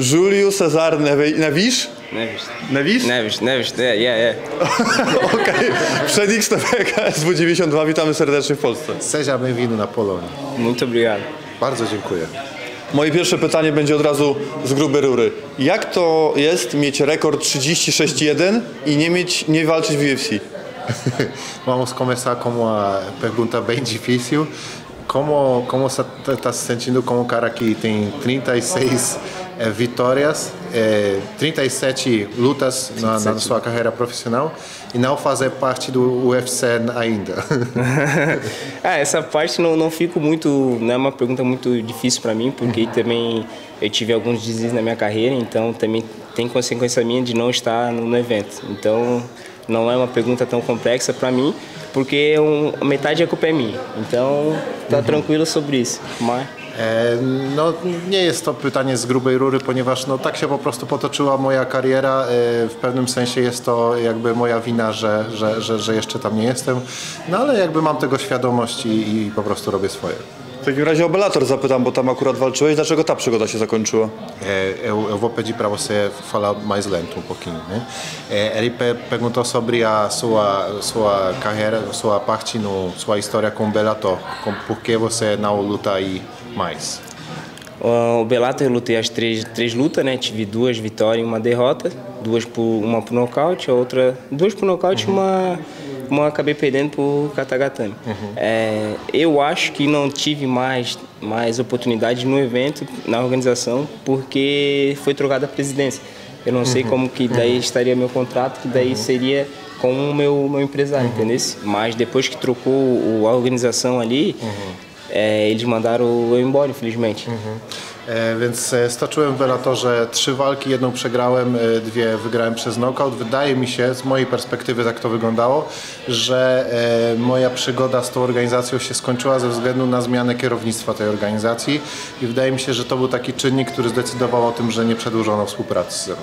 Julio Cesar Neve- Nevis? Neves. Nevis? Neves, Neves, yeah, yeah. yeah. Okej. Przed XTB KSW 92 witamy serdecznie w Polsce. Seja bem-vindo na Polônia. Muito obrigado. Bardzo dziękuję. Moje pierwsze pytanie będzie od razu z grubej rury. Jak to jest mieć rekord 36-1 i nie mieć, nie walczyć w UFC? Vamos começar com uma pergunta bem difícil. Como como você está se sentindo como um cara que tem 36 eh, vitórias, eh, 37 lutas na, na sua carreira profissional e não fazer parte do UFC ainda? ah, essa parte não, não fico muito. Não é uma pergunta muito difícil para mim, porque também eu tive alguns deslizes na minha carreira, então também tem consequência minha de não estar no, no evento. Então não é uma pergunta tão complexa para mim, porque um, metade da culpa é minha. Então tá tranquilo sobre isso. Mas No, nie jest to pytanie z grubej rury, ponieważ no, tak się po prostu potoczyła moja kariera. E, W pewnym sensie jest to jakby moja wina, że, że, że, że jeszcze tam nie jestem. No ale jakby mam tego świadomość i, i po prostu robię swoje. W takim razie o Bellator zapytam, bo tam akurat walczyłeś. Dlaczego ta przygoda się zakończyła? É, eu, eu vou pedir para você falar mais lento um pouquinho, né? É, ele pe perguntou sobre a sua sua carreira, sua parte no sua história com o Bellator, com por que você não luta aí mais? o Bellator eu lutei as três, três lutas, né? Tive duas vitórias e uma derrota. Duas por, uma por nocaute, a outra. Duas por nocaute e uma, uma acabei perdendo por Katagatame. É, eu acho que não tive mais, mais oportunidade no evento, na organização, porque foi trocada a presidência. Eu não sei como que daí estaria meu contrato, que daí seria com o meu, meu empresário, entendeu? Mas depois que trocou a organização ali, é, eles mandaram eu embora, infelizmente. E, Więc e, stoczyłem w Bellatorze trzy walki, jedną przegrałem, e, dwie wygrałem przez knockout. Wydaje mi się, z mojej perspektywy tak to wyglądało, że e, moja przygoda z tą organizacją się skończyła ze względu na zmianę kierownictwa tej organizacji i wydaje mi się, że to był taki czynnik, który zdecydował o tym, że nie przedłużono współpracy ze mną.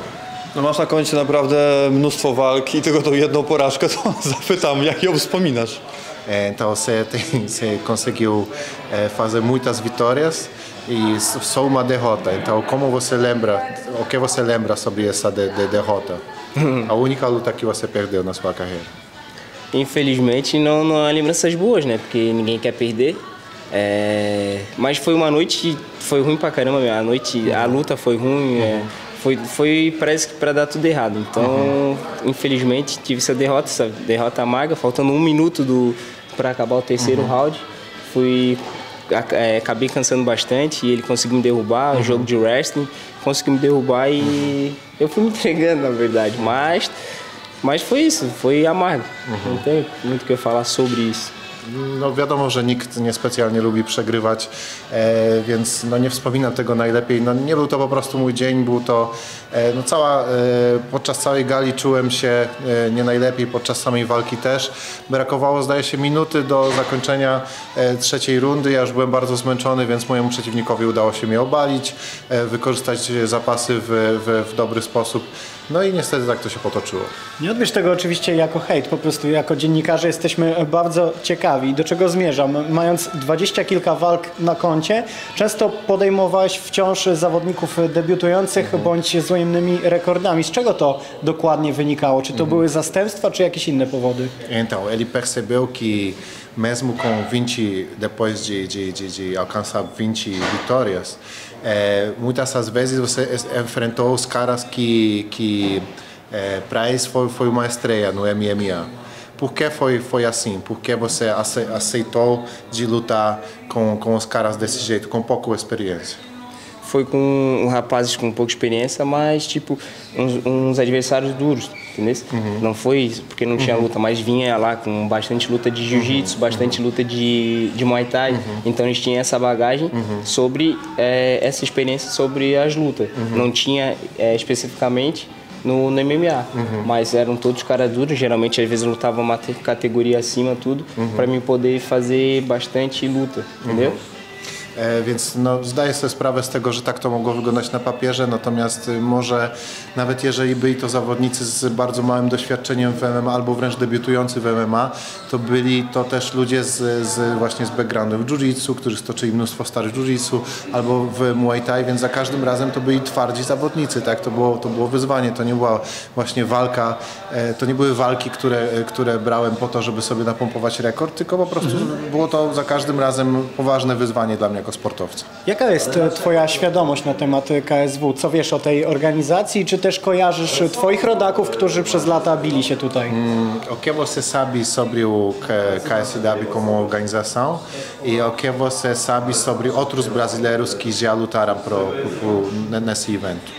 No masz na koncie naprawdę mnóstwo walk i tylko tą jedną porażkę, to zapytam, jak ją wspominasz? Então você, tem, você conseguiu fazer muitas vitórias e só uma derrota. Então como você lembra, o que você lembra sobre essa de, de derrota? A única luta que você perdeu na sua carreira. Infelizmente não, não há lembranças boas, né? Porque ninguém quer perder. É, Mas foi uma noite foi ruim pra caramba, a noite, a luta foi ruim, é, foi, foi parece que para dar tudo errado. Então, infelizmente tive essa derrota, essa derrota amarga, faltando um minuto do para acabar o terceiro round. Fui é, acabei cansando bastante e ele conseguiu me derrubar, um jogo de wrestling, conseguiu me derrubar e eu fui me entregando na verdade, mas mas foi isso, foi amargo. Não tem muito o que eu falar sobre isso. No wiadomo, że nikt niespecjalnie lubi przegrywać, e, więc no nie wspominam tego najlepiej. No nie był to po prostu mój dzień, był to e, no cała, e, podczas całej gali czułem się e, nie najlepiej, podczas samej walki też. Brakowało zdaje się minuty do zakończenia e, trzeciej rundy, ja już byłem bardzo zmęczony, więc mojemu przeciwnikowi udało się mnie obalić, e, wykorzystać zapasy w, w, w dobry sposób. No i niestety tak to się potoczyło. Nie odbierz tego oczywiście jako hejt, po prostu jako dziennikarze jesteśmy bardzo ciekawi, do czego zmierzam. Mając dwadzieścia kilka walk na koncie, często podejmowałeś wciąż zawodników debiutujących bądź z ujemnymi rekordami. Z czego to dokładnie wynikało? Czy to były zastępstwa, czy jakieś inne powody? Então, ele percebeu que mesmo com 20, depois de, de, de, de alcançar 20 vitórias, é, muitas das vezes você enfrentou os caras que, que é, para eles foi, foi uma estreia no MMA. Por que foi, foi assim? Por que você ace- aceitou de lutar com, com os caras desse jeito, com pouca experiência? Foi com rapazes com pouca experiência, mas tipo uns, uns adversários duros, entendeu? Não foi porque não tinha luta, mas vinha lá com bastante luta de jiu-jitsu, bastante luta de, de muay thai. Então eles tinham essa bagagem sobre eh, essa experiência sobre as lutas. Não tinha eh, especificamente no, no MMA, mas eram todos caras duros. Geralmente às vezes eu lutava uma te- categoria acima tudo para mim poder fazer bastante luta, entendeu? e, więc no, zdaję sobie sprawę z tego, że tak to mogło wyglądać na papierze, natomiast y, może nawet jeżeli byli to zawodnicy z bardzo małym doświadczeniem w MMA albo wręcz debiutujący w MMA, to byli to też ludzie z, z właśnie z backgroundem w jiu-jitsu, którzy stoczyli mnóstwo starych jiu-jitsu albo w Muay Thai, więc za każdym razem to byli twardzi zawodnicy, tak? To było, to było wyzwanie, to nie była właśnie walka, e, to nie były walki, które, e, które brałem po to, żeby sobie napompować rekord, tylko po prostu było to za każdym razem poważne wyzwanie dla mnie jako sportowca. Jaka jest e, Twoja świadomość na temat e, KSW? Co wiesz o tej organizacji? Czy też kojarzysz e, Twoich rodaków, którzy przez lata bili się tutaj? O que você sabe sobre o KSW como organização e o que você sabe sobre outros brasileiros que já lutaram pro, pro- nesse evento?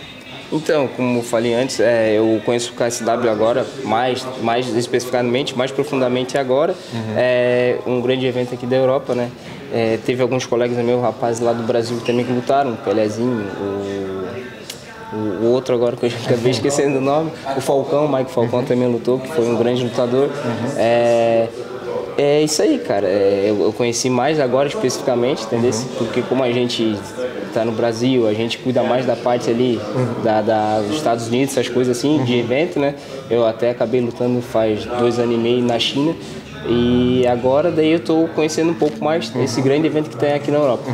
Então, como falei antes, é, eu conheço o KSW agora, mais, mais especificamente, mais profundamente agora. É um grande evento aqui da Europa, né? É, teve alguns colegas meus, rapazes lá do Brasil também que lutaram, o Pelezinho, o, o, o outro agora que eu já acabei esquecendo o nome, o Falcão, o Mike Falcão também lutou, que foi um grande lutador. É, é isso aí, cara. É, eu, eu conheci mais agora especificamente, entendeu? Porque como a gente tá no Brasil, a gente cuida mais da parte ali da, da- dos Estados Unidos, essas coisas assim, de evento, né? Eu até acabei lutando faz dois anos e meio na China. E agora daí eu tô conhecendo um pouco mais desse grande evento que tem aqui na Europa.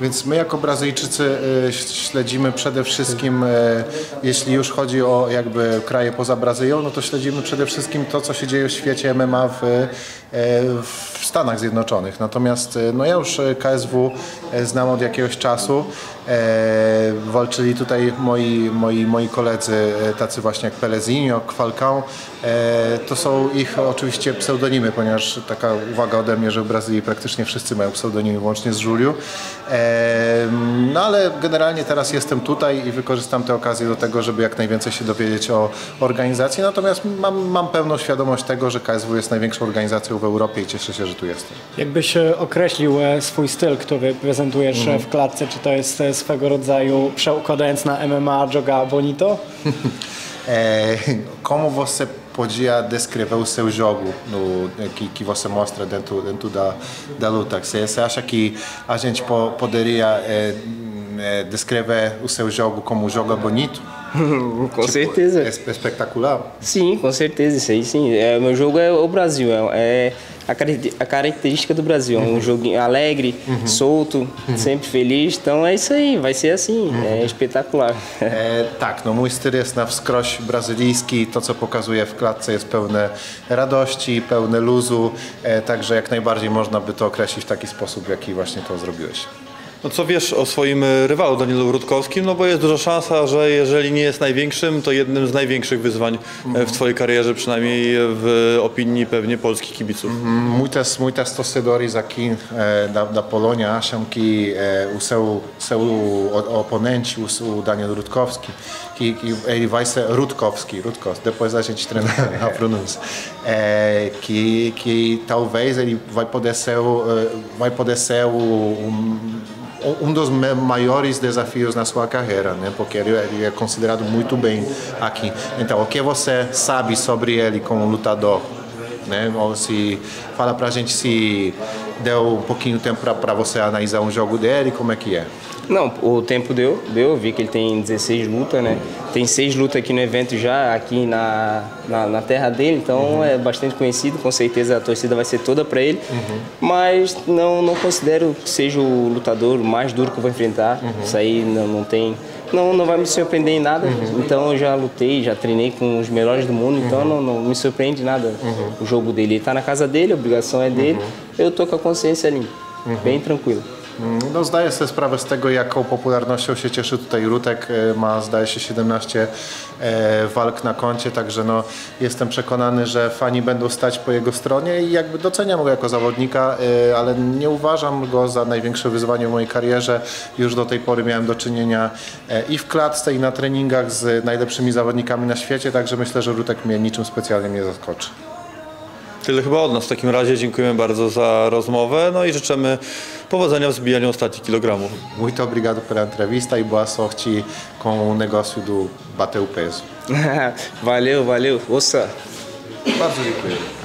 Więc my jako Brazylijczycy e, śledzimy przede wszystkim, e, jeśli już chodzi o jakby kraje poza Brazylią, no to śledzimy przede wszystkim to, co się dzieje w świecie MMA w, e, w Stanach Zjednoczonych. Natomiast e, no ja już e, KSW e, znam od jakiegoś czasu. E, walczyli tutaj moi, moi, moi koledzy, e, tacy właśnie jak Pelezinho, Falcão. E, to są ich oczywiście pseudonimy, ponieważ taka uwaga ode mnie, że w Brazylii praktycznie wszyscy mają pseudonimy, łącznie z Juliu. No ale generalnie teraz jestem tutaj i wykorzystam tę okazję do tego, żeby jak najwięcej się dowiedzieć o organizacji. Natomiast mam, mam pełną świadomość tego, że KSW jest największą organizacją w Europie i cieszę się, że tu jestem. Jakbyś określił swój styl, który prezentujesz e, w klatce, czy to jest swego rodzaju przeukładając na MMA Joga Bonito? É, como você podia descrever o seu jogo no, que, que você mostra dentro, dentro da, da luta? Você, você acha que a gente po, poderia é, é, descrever o seu jogo como joga bonito? Com certeza. É espetacular? Sim, com certeza, isso aí sim. É, meu jogo é o Brasil, é, é a, característica do Brasil. É um jogo alegre, solto, sempre feliz. Então é isso aí, vai ser assim, é espetacular. E, tak, no mój styl jest na wskroś brazylijski. To, co pokazuję w klatce jest pełne radości, pełne luzu. E, także jak najbardziej można by to określić w taki sposób, w jaki właśnie to zrobiłeś. No co wiesz o swoim e, rywalu Danielu Rutkowskim? No bo jest duża szansa, że jeżeli nie jest największym, to jednym z największych wyzwań e, w twojej karierze, przynajmniej w opinii pewnie polskich kibiców. Muitas, muitas torcedores aqui da, da Polônia acham que o seu, seu oponente, o, Daniel Rutkowski, que, que ele vai ser Rutkowski, Rutkowski, depois a gente treina a pronúncia, que, que talvez ele vai poder ser, vai poder ser o, um, um dos maiores desafios na sua carreira, né? Porque ele, ele é considerado muito bem aqui. Então, o que você sabe sobre ele como lutador? Né? Ou se fala pra gente se deu um pouquinho tempo pra- pra você analisar um jogo dele, como é que é? Não, o tempo deu, deu. Eu vi que ele tem 16 lutas, né? Tem seis lutas aqui no evento já, aqui na, na, na terra dele, então é bastante conhecido. Com certeza a torcida vai ser toda para ele. Mas não, não considero que seja o lutador mais duro que eu vou enfrentar. Isso aí não, não tem. Não, não vai me surpreender em nada. Então eu já lutei, já treinei com os melhores do mundo, então não, não me surpreende nada o jogo dele. Ele tá na casa dele, a obrigação é dele. Eu tô com a consciência limpa, bem tranquilo. No, zdaję sobie sprawę z tego, jaką popularnością się cieszy tutaj Rutek. E, Ma, zdaje się, 17 e, walk na koncie, także no, jestem przekonany, że fani będą stać po jego stronie i jakby doceniam go jako zawodnika, e, ale nie uważam go za największe wyzwanie w mojej karierze. Już do tej pory miałem do czynienia i w klatce, i na treningach z najlepszymi zawodnikami na świecie, także myślę, że Rutek mnie niczym specjalnie nie zaskoczy. Tyle chyba od nas w takim razie. Dziękujemy bardzo za rozmowę no i życzymy powodzenia w zbijaniu ostatnich kilogramów. Muito obrigado pela entrevista e boa sorte com o negócio do bater o peso. valeu, valeu. Ouça. Bardzo dziękuję.